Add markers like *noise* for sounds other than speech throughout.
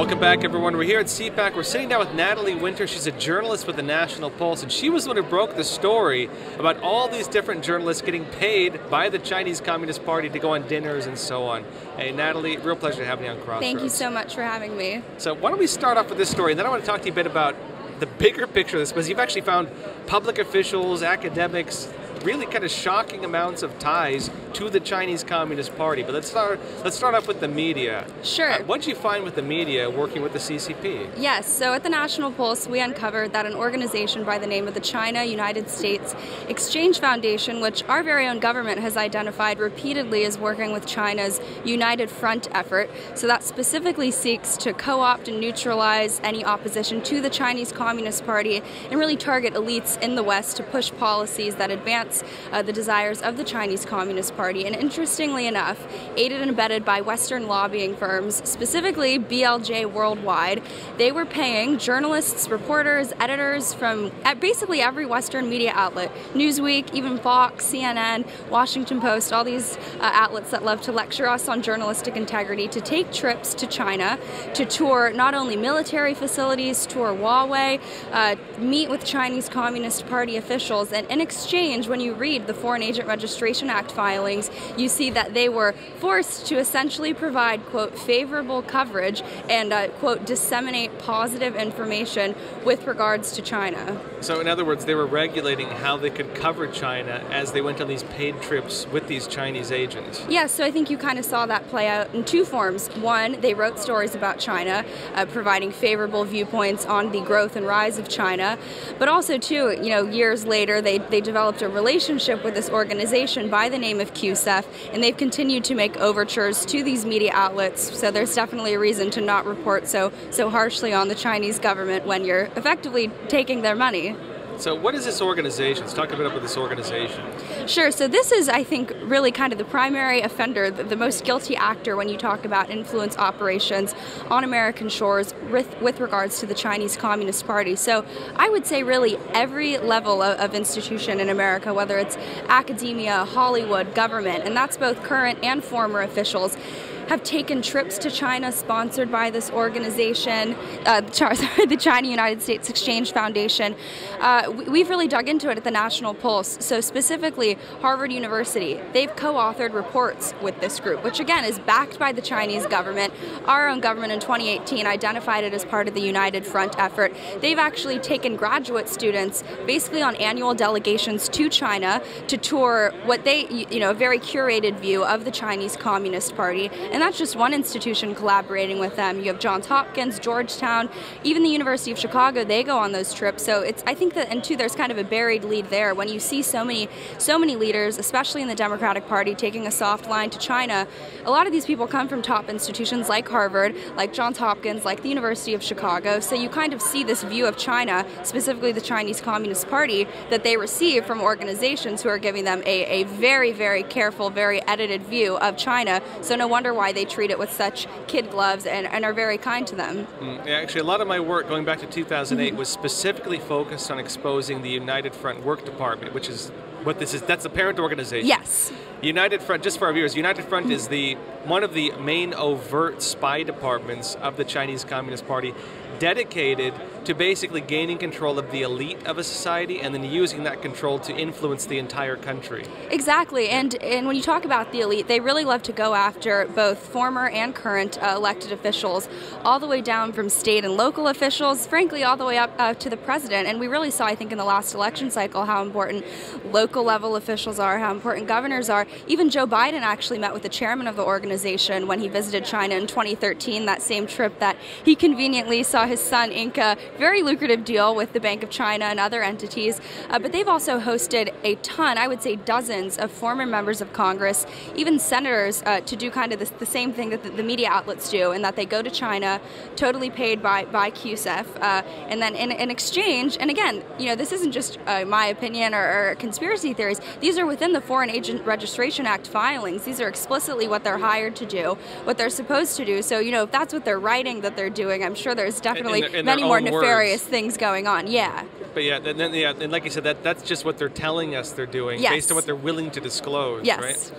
Welcome back, everyone. We're here at CPAC. We're sitting down with Natalie Winter. She's a journalist with the National Pulse, and she was the one who broke the story about all these different journalists getting paid by the Chinese Communist Party to go on dinners and so on. Hey, Natalie, real pleasure to have you on Crossroads. Thank you so much for having me. So, why don't we start off with this story, and then I want to talk to you a bit about the bigger picture of this, because you've actually found public officials, academics, really kind of shocking amounts of ties to the Chinese Communist Party. But let's start. Let's start off with the media. Sure. Uh, what did you find with the media working with the CCP? Yes. So at the National Pulse, we uncovered that an organization by the name of the China United States Exchange Foundation, which our very own government has identified repeatedly as working with China's United Front effort. So that specifically seeks to co-opt and neutralize any opposition to the Chinese Communist Party and really target elites in the West to push policies that advance uh, the desires of the Chinese Communist Party. And interestingly enough, aided and abetted by Western lobbying firms, specifically BLJ Worldwide, they were paying journalists, reporters, editors from basically every Western media outlet, Newsweek, even Fox, CNN, Washington Post, all these uh, outlets that love to lecture us on journalistic integrity, to take trips to China to tour not only military facilities, tour Huawei, uh, meet with Chinese Communist Party officials, and in exchange, when you read the Foreign Agent Registration Act filings, you see that they were forced to essentially provide, quote, favorable coverage and, uh, quote, disseminate positive information with regards to China. So, in other words, they were regulating how they could cover China as they went on these paid trips with these Chinese agents. Yeah, so I think you kind of saw that play out in two forms. One, they wrote stories about China, uh, providing favorable viewpoints on the growth and rise of China, but also, too, you know, years later, they, they developed a relationship with this organization by the name of CUSEF, and they've continued to make overtures to these media outlets. So there's definitely a reason to not report so so harshly on the Chinese government when you're effectively taking their money. So, what is this organization? Let's talk a bit about this organization. Sure. So, this is, I think, really kind of the primary offender, the, the most guilty actor when you talk about influence operations on American shores with, with regards to the Chinese Communist Party. So, I would say, really, every level of, of institution in America, whether it's academia, Hollywood, government, and that's both current and former officials have taken trips to China sponsored by this organization, uh, the *laughs* China United States Exchange Foundation. Uh, we've really dug into it at the National Pulse. So, specifically, Harvard University, they've co authored reports with this group, which again is backed by the Chinese government. Our own government in 2018 identified it as part of the United Front effort. They've actually taken graduate students basically on annual delegations to China to tour what they, you know, a very curated view of the Chinese Communist Party. And and that's just one institution collaborating with them. You have Johns Hopkins, Georgetown, even the University of Chicago. They go on those trips. So it's I think that and two there's kind of a buried lead there when you see so many so many leaders, especially in the Democratic Party, taking a soft line to China. A lot of these people come from top institutions like Harvard, like Johns Hopkins, like the University of Chicago. So you kind of see this view of China, specifically the Chinese Communist Party, that they receive from organizations who are giving them a, a very, very careful, very edited view of China. So no wonder why why they treat it with such kid gloves and, and are very kind to them. Mm, yeah, actually, a lot of my work going back to 2008 mm-hmm. was specifically focused on exposing the United Front Work Department, which is what this is. That's the parent organization. Yes. United Front, just for our viewers, United Front is the one of the main overt spy departments of the Chinese Communist Party dedicated to basically gaining control of the elite of a society and then using that control to influence the entire country. Exactly, and and when you talk about the elite, they really love to go after both former and current uh, elected officials, all the way down from state and local officials, frankly, all the way up uh, to the president. And we really saw, I think, in the last election cycle, how important local level officials are, how important governors are. Even Joe Biden actually met with the chairman of the organization when he visited China in 2013, that same trip that he conveniently saw his son ink a very lucrative deal with the Bank of China and other entities. Uh, but they've also hosted a ton, I would say dozens, of former members of Congress, even senators, uh, to do kind of the, the same thing that the, the, media outlets do, in that they go to China, totally paid by by CUSEF, uh, and then in, in, exchange. And again, you know, this isn't just uh, my opinion or, or conspiracy theories. These are within the Foreign Agent Registration Act filings. These are explicitly what they're hired to do, what they're supposed to do. So you know, if that's what they're writing that they're doing, I'm sure there's definitely in, in many more nefarious words. things going on. Yeah. But yeah, then, then, yeah, and like you said, that that's just what they're telling us they're doing, yes. based on what they're willing to disclose. Yes. Right?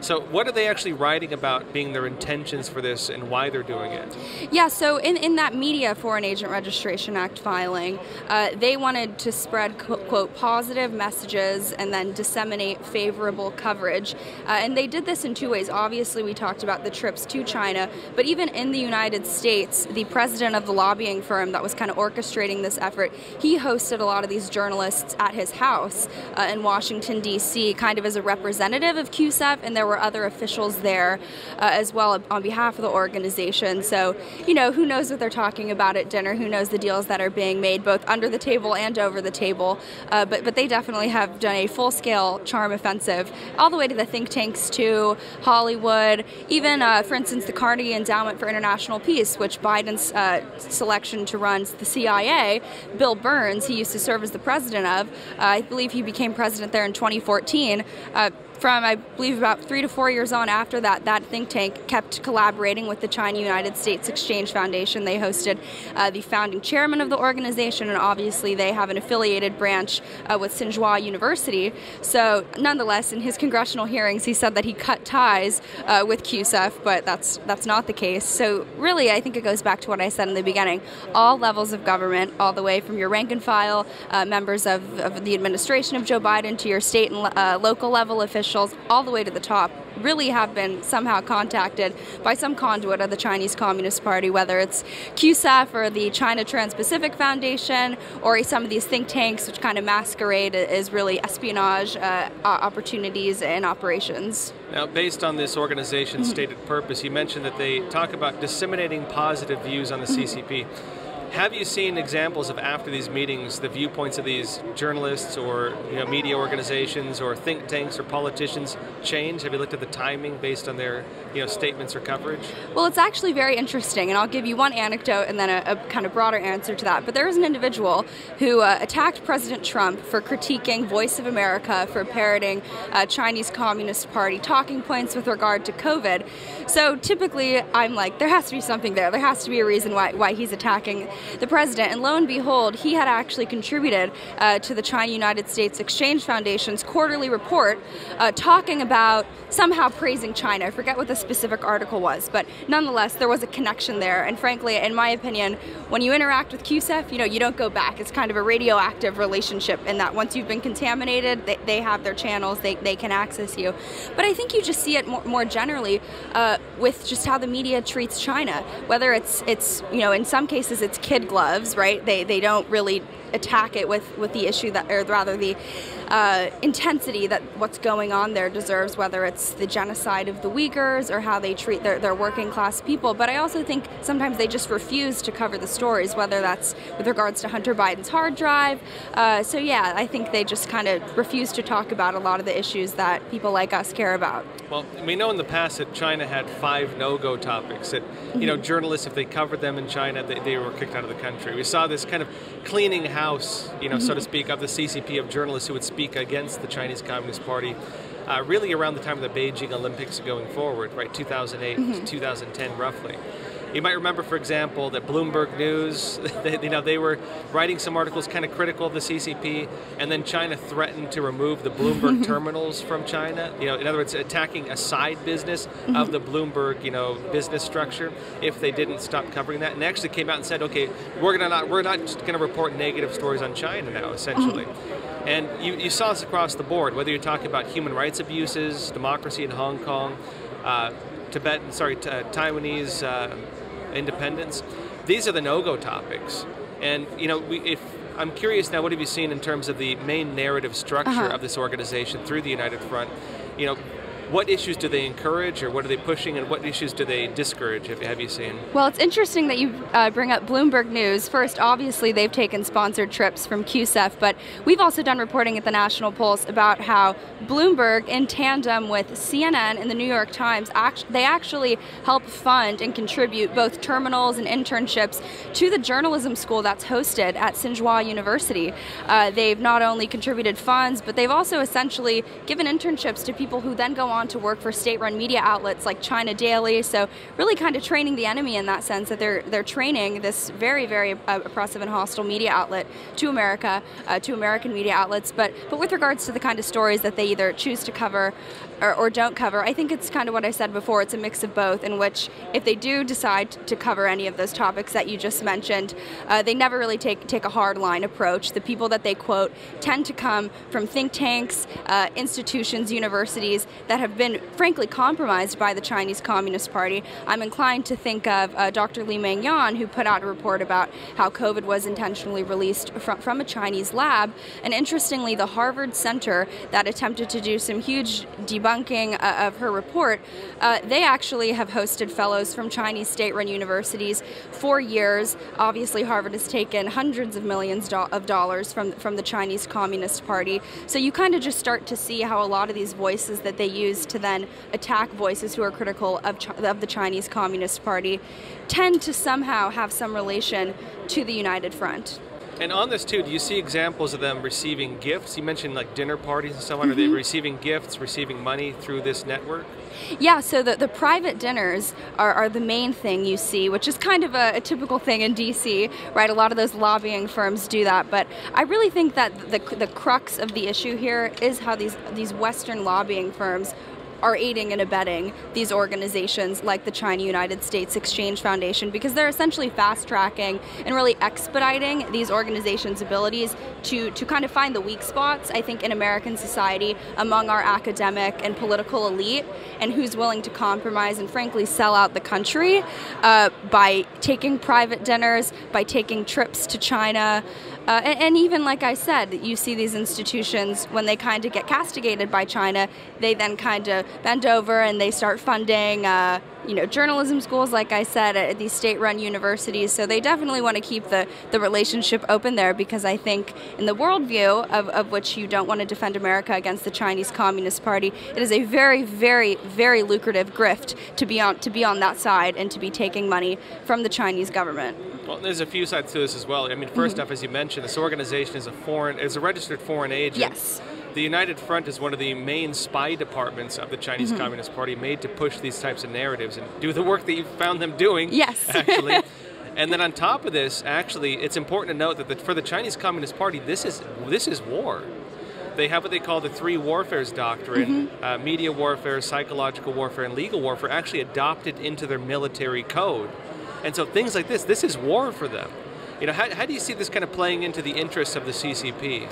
So, what are they actually writing about being their intentions for this and why they're doing it? Yeah, so in, in that Media Foreign Agent Registration Act filing, uh, they wanted to spread, quote, positive messages and then disseminate favorable coverage. Uh, and they did this in two ways. Obviously, we talked about the trips to China, but even in the United States, the president of the lobbying firm that was kind of orchestrating this effort, he hosted a lot of these journalists at his house uh, in Washington, D.C., kind of as a representative of CUSEF, and there were other officials there uh, as well on behalf of the organization. So, you know, who knows what they're talking about at dinner, who knows the deals that are being made both under the table and over the table. Uh, but, but they definitely have done a full scale charm offensive, all the way to the think tanks, to Hollywood, even, uh, for instance, the Carnegie Endowment for International Peace, which Biden's uh, selection to run the CIA, Bill Burns, he used to serve as the president of, uh, I believe he became president there in 2014 from I believe about three to four years on after that, that think tank kept collaborating with the China United States Exchange Foundation. They hosted uh, the founding chairman of the organization, and obviously they have an affiliated branch uh, with Tsinghua University. So, nonetheless, in his congressional hearings, he said that he cut ties uh, with CUSEF, but that's that's not the case. So, really, I think it goes back to what I said in the beginning: all levels of government, all the way from your rank and file uh, members of, of, the administration of Joe Biden to your state and uh, local level officials officials all the way to the top really have been somehow contacted by some conduit of the Chinese Communist Party, whether it's CUSEF or the China Trans-Pacific Foundation or some of these think tanks which kind of masquerade as really espionage uh, opportunities and operations. Now, based on this organization's mm-hmm. stated purpose, you mentioned that they talk about disseminating positive views on the mm-hmm. CCP. Have you seen examples of after these meetings the viewpoints of these journalists or you know, media organizations or think tanks or politicians change? Have you looked at the timing based on their you know, statements or coverage? Well, it's actually very interesting, and I'll give you one anecdote and then a, a kind of broader answer to that. But there was an individual who uh, attacked President Trump for critiquing Voice of America for parroting uh, Chinese Communist Party talking points with regard to COVID. So typically, I'm like, there has to be something there. There has to be a reason why, why he's attacking the president. And lo and behold, he had actually contributed uh, to the China United States Exchange Foundation's quarterly report uh, talking about somehow praising China. I forget what the specific article was, but nonetheless, there was a connection there. And frankly, in my opinion, when you interact with CUSEF, you know, you don't go back. It's kind of a radioactive relationship in that once you've been contaminated, they, they have their channels, they, they can access you. But I think you just see it more, more generally uh, with just how the media treats China, whether it's, it's, you know, in some cases it's kid gloves, right? They, they don't really attack it with, with the issue that, or rather the uh, intensity that what's going on there deserves, whether it's the genocide of the Uyghurs or how they treat their, their working class people. But I also think sometimes they just refuse to cover the stories, whether that's with regards to Hunter Biden's hard drive. Uh, so yeah, I think they just kind of refuse to talk about a lot of the issues that people like us care about. Well, we know in the past that China had five no-go topics. That you know, mm-hmm. journalists, if they covered them in China, they, they were kicked out of the country. We saw this kind of cleaning house, you know, mm-hmm. so to speak, of the CCP of journalists who would speak against the Chinese Communist Party. Uh, really, around the time of the Beijing Olympics going forward, right, 2008 mm-hmm. to 2010, roughly. You might remember, for example, that Bloomberg News, *laughs* they, you know, they were writing some articles kind of critical of the CCP, and then China threatened to remove the Bloomberg *laughs* terminals from China. You know, in other words, attacking a side business of mm-hmm. the Bloomberg, you know, business structure if they didn't stop covering that. And they actually came out and said, okay, we're gonna not, we're not just gonna report negative stories on China now, essentially. Mm-hmm. And you, you saw this across the board, whether you're talking about human rights abuses, democracy in Hong Kong, uh, Tibetan, sorry, uh, Taiwanese uh, independence. These are the no-go topics, and you know, we, if I'm curious now, what have you seen in terms of the main narrative structure uh-huh. of this organization through the United Front? You know, what issues do they encourage or what are they pushing and what issues do they discourage have, have you seen well it's interesting that you uh, bring up bloomberg news first obviously they've taken sponsored trips from CUSEF but we've also done reporting at the national pulse about how bloomberg in tandem with cnn and the new york times act- they actually help fund and contribute both terminals and internships to the journalism school that's hosted at Tsinghua University. Uh, they've not only contributed funds, but they've also essentially given internships to people who then go on on to work for state-run media outlets like China Daily. So really kind of training the enemy in that sense that they're they're training this very very uh, oppressive and hostile media outlet to America, uh, to American media outlets. But but with regards to the kind of stories that they either choose to cover or, or, don't cover. I think it's kind of what I said before. It's a mix of both, in which if they do decide to cover any of those topics that you just mentioned, uh, they never really take take a hard line approach. The people that they quote tend to come from think tanks, uh, institutions, universities that have been, frankly, compromised by the Chinese Communist Party. I'm inclined to think of uh, Dr. Li-Meng Yan, who put out a report about how COVID was intentionally released from, from a Chinese lab. And interestingly, the Harvard Center that attempted to do some huge debunking debunking uh, of her report, uh, they actually have hosted fellows from Chinese state-run universities for years. Obviously, Harvard has taken hundreds of millions do of dollars from from the Chinese Communist Party. So you kind of just start to see how a lot of these voices that they use to then attack voices who are critical of, of the Chinese Communist Party tend to somehow have some relation to the United Front. And on this too, do you see examples of them receiving gifts? You mentioned like dinner parties and so on. Mm -hmm. Are they mm-hmm. receiving gifts, receiving money through this network? Yeah, so the, the private dinners are, are the main thing you see, which is kind of a, a, typical thing in DC, right? A lot of those lobbying firms do that. But I really think that the, the crux of the issue here is how these, these Western lobbying firms are aiding and abetting these organizations like the China United States Exchange Foundation because they're essentially fast tracking and really expediting these organizations' abilities to, to kind of find the weak spots, I think, in American society among our academic and political elite and who's willing to compromise and frankly sell out the country uh, by taking private dinners, by taking trips to China. Uh, and, and, even like I said, you see these institutions when they kind of get castigated by China, they then kind of bend over and they start funding, uh, you know, journalism schools, like I said, at these state-run universities. So they definitely want to keep the, the relationship open there because I think in the worldview of, of which you don't want to defend America against the Chinese Communist Party, it is a very, very, very lucrative grift to be on to be on that side and to be taking money from the Chinese government. Well, there's a few sides to this as well. I mean, 1st mm -hmm. off, as you mentioned, this organization is a foreign, is a registered foreign agent. Yes. The United Front is one of the main spy departments of the Chinese mm -hmm. Communist Party, made to push these types of narratives and do the work that you found them doing. Yes. *laughs* Actually. *laughs* and then on top of this, actually, it's important to note that the, for the Chinese Communist Party, this is this is war they have what they call the three warfares doctrine mm -hmm. uh, media warfare, psychological warfare, and legal warfare actually adopted into their military code. And so things like this, this is war for them. You know, how, how do you see this kind of playing into the interests of the CCP?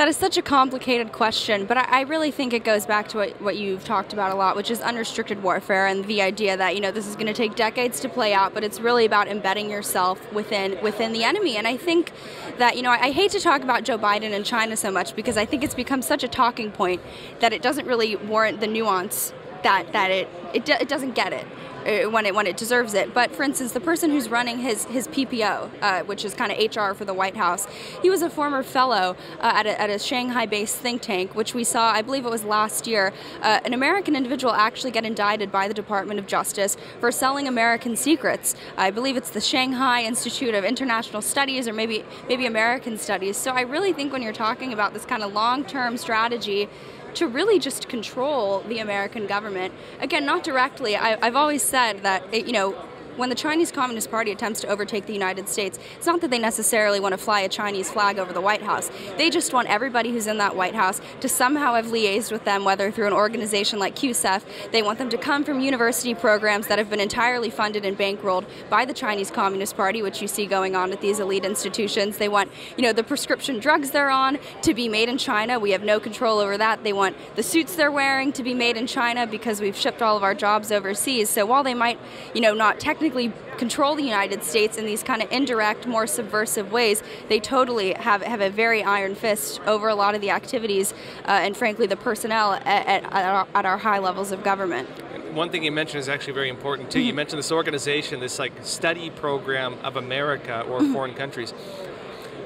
That is such a complicated question, but I, I, really think it goes back to what, what you've talked about a lot, which is unrestricted warfare and the idea that you know this is going to take decades to play out, but it's really about embedding yourself within within the enemy. And I think that you know I, I hate to talk about Joe Biden and China so much because I think it's become such a talking point that it doesn't really warrant the nuance that that it it, it doesn't get it. Uh, when it when it deserves it. But for instance, the person who's running his his PPO, uh, which is kind of HR for the White House, he was a former fellow uh, at, a, at a Shanghai-based think tank, which we saw, I believe it was last year, uh, an American individual actually get indicted by the Department of Justice for selling American secrets. I believe it's the Shanghai Institute of International Studies, or maybe maybe American Studies. So I really think when you're talking about this kind of long-term strategy to really just control the American government. Again, not directly. I, have always said that, it, you know, when the Chinese Communist Party attempts to overtake the United States, it's not that they necessarily want to fly a Chinese flag over the White House. They just want everybody who's in that White House to somehow have liaised with them, whether through an organization like CUSEF. They want them to come from university programs that have been entirely funded and bankrolled by the Chinese Communist Party, which you see going on at these elite institutions. They want, you know, the prescription drugs they're on to be made in China. We have no control over that. They want the suits they're wearing to be made in China because we've shipped all of our jobs overseas. So while they might, you know, not technically technically control the United States in these kind of indirect, more subversive ways, they totally have, have a very iron fist over a lot of the activities uh, and, frankly, the personnel at, at, at, our, at, our, high levels of government. One thing you mentioned is actually very important too. Mm -hmm. You mentioned this organization, this like study program of America or mm -hmm. foreign countries.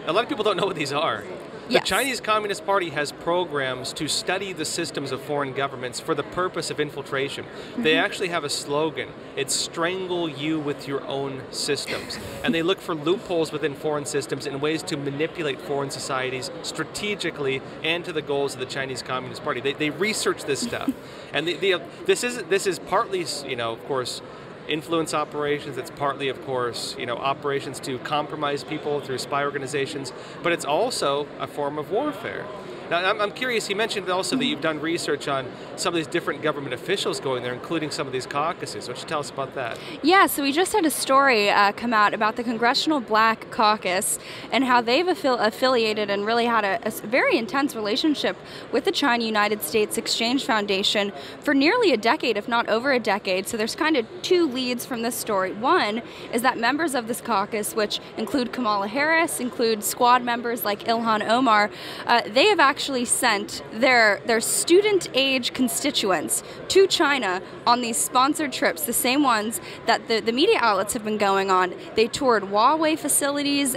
A lot of people don't know what these are. The Yes. Chinese Communist Party has programs to study the systems of foreign governments for the purpose of infiltration. They Mm-hmm. actually have a slogan. It's strangle you with your own systems. and they look for loopholes within foreign systems and ways to manipulate foreign societies strategically and to the goals of the Chinese Communist Party. They, they research this stuff. and the, the, this is this is partly, you know, of course, influence operations. It's partly, of course, you know, operations to compromise people through spy organizations, but it's also a form of warfare. Now, I'm, curious. You mentioned also that you've done research on some of these different government officials going there, including some of these caucuses. Why don't you tell us about that? Yeah, so we just had a story uh, come out about the Congressional Black Caucus and how they've affil- affiliated and really had a very intense relationship with the China United States Exchange Foundation for nearly a decade, if not over a decade. So there's kind of two leads from this story. One is that members of this caucus, which include Kamala Harris, include squad members like Ilhan Omar, uh, they have actually sent their their student age constituents to China on these sponsored trips, the same ones that the, the media outlets have been going on. They toured Huawei facilities.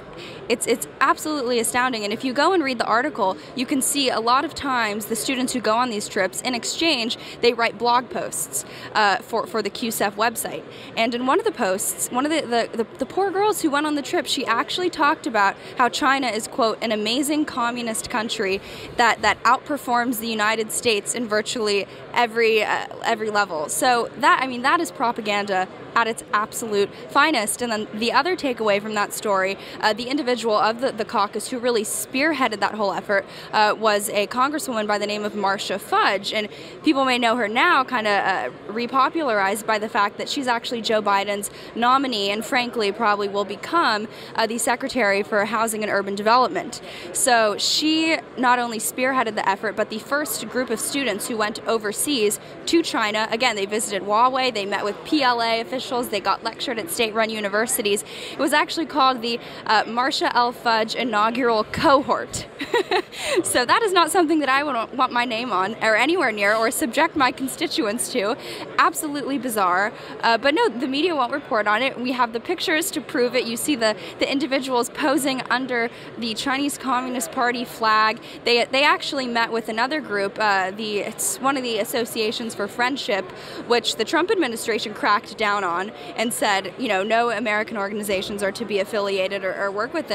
It's it's absolutely astounding. And if you go and read the article, you can see a lot of times the students who go on these trips, in exchange, they write blog posts uh, for, for the CUSEF website. And in one of the posts, one of the, the, the, the poor girls who went on the trip, she actually talked about how China is, quote, an amazing communist country that, that outperforms the United States in virtually every uh, every level. So that I mean that is propaganda at its absolute finest. And then the other takeaway from that story, uh, the individual of the, the caucus who really spearheaded that whole effort uh, was a congresswoman by the name of Marcia Fudge. And people may know her now, kind of uh, repopularized by the fact that she's actually Joe Biden's nominee and frankly probably will become uh, the Secretary for Housing and Urban Development. So she not only spearheaded the effort, but the first group of students who went overseas to China. Again, they visited Huawei, they met with PLA officials, they got lectured at state run universities. It was actually called the uh, Marcia L. Fudge Inaugural Cohort. *laughs* so that is not something that I would want my name on or anywhere near or subject my constituents to. Absolutely bizarre. Uh, but no, the media won't report on it. We have the pictures to prove it. You see the, the individuals posing under the Chinese Communist Party flag. They, they actually met with another group, uh, the it's one of the associations for friendship, which the Trump administration cracked down on and said, you know, no American organizations are to be affiliated or, or work with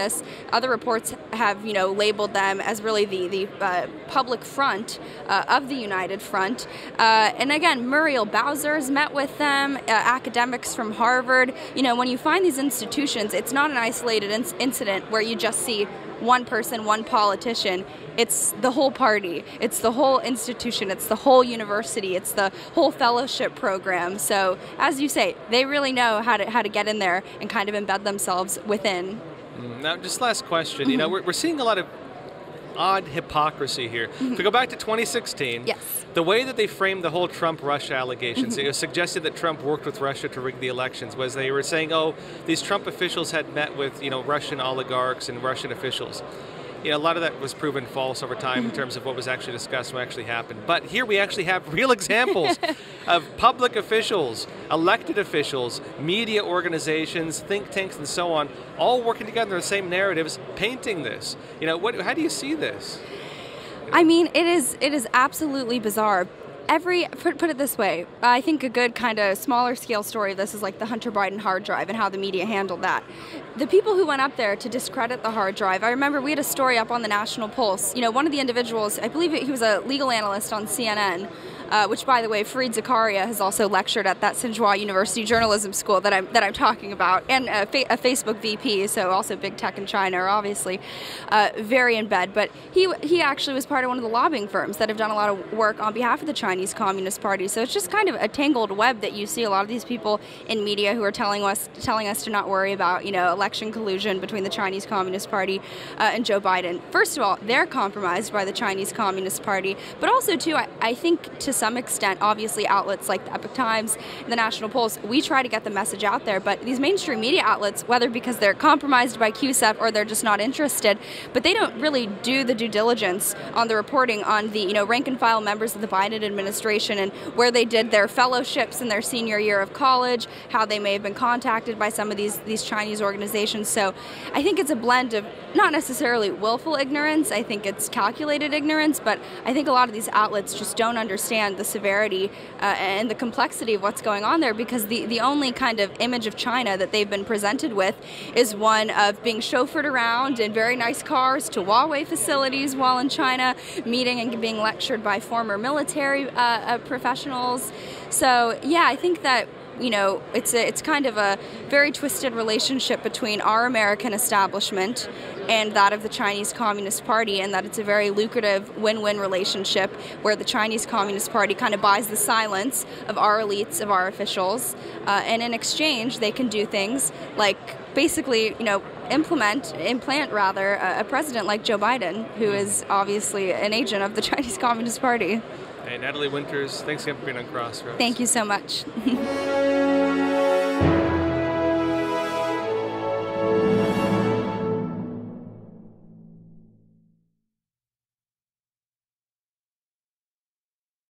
Other reports have, you know, labeled them as really the the uh, public front uh, of the United Front. Uh, and again, Muriel Bowser's met with them, uh, academics from Harvard. You know, when you find these institutions, it's not an isolated inc- incident where you just see one person, one politician. It's the whole party. It's the whole institution. It's the whole university. It's the whole fellowship program. So, as you say, they really know how to how to get in there and kind of embed themselves within. Now, just last question. You know, Mm-hmm. we're, we're seeing a lot of odd hypocrisy here. If we go back to 2016, Mm-hmm. Yes. Mm-hmm. the way that they framed the whole Trump-Russia allegations, it was suggested that Trump worked with Russia to rig the elections. Was they were saying, oh, these Trump officials had met with you know Russian oligarchs and Russian officials. You know, a lot of that was proven false over time in *laughs* terms of what was actually discussed, what actually happened. But here we actually have real examples *laughs* of public officials, elected officials, media organizations, think tanks, and so on, all working together in the same narratives, painting this. You know, what? How do you see this? I mean, it is it is absolutely bizarre. Every put, put it this way, I think a good kind of smaller scale story of this is like the Hunter Biden hard drive and how the media handled that. The people who went up there to discredit the hard drive, I remember we had a story up on the National Pulse. You know, one of the individuals, I believe he was a legal analyst on CNN. Uh, which, by the way, Fareed Zakaria has also lectured at that Tsinghua University Journalism School that I'm that I'm talking about, and a, fa- a Facebook VP, so also big tech in China are obviously uh, very in bed. But he he actually was part of one of the lobbying firms that have done a lot of work on behalf of the Chinese Communist Party. So it's just kind of a tangled web that you see a lot of these people in media who are telling us telling us to not worry about you know election collusion between the Chinese Communist Party uh, and Joe Biden. First of all, they're compromised by the Chinese Communist Party, but also too, I, I think to some extent, obviously, outlets like the Epoch Times, the National Pulse, we try to get the message out there. But these mainstream media outlets, whether because they're compromised by CUSEF or they're just not interested, but they don't really do the due diligence on the reporting on the you know rank and file members of the Biden administration and where they did their fellowships in their senior year of college, how they may have been contacted by some of these these Chinese organizations. So I think it's a blend of not necessarily willful ignorance. I think it's calculated ignorance, but I think a lot of these outlets just don't understand the severity uh, and the complexity of what's going on there because the, the only kind of image of China that they've been presented with is one of being chauffeured around in very nice cars to Huawei facilities while in China, meeting and being lectured by former military uh, uh, professionals. So, yeah, I think that you know, it's a, it's kind of a very twisted relationship between our American establishment and that of the Chinese Communist Party, and that it's a very lucrative win-win relationship where the Chinese Communist Party kind of buys the silence of our elites, of our officials, uh, and in exchange they can do things like basically, you know, implement, implant rather, a, a president like Joe Biden, who is obviously an agent of the *laughs* Chinese Communist Party. Hey, Natalie Winters, thanks again for being on Crossroads. Thank you so much. *laughs*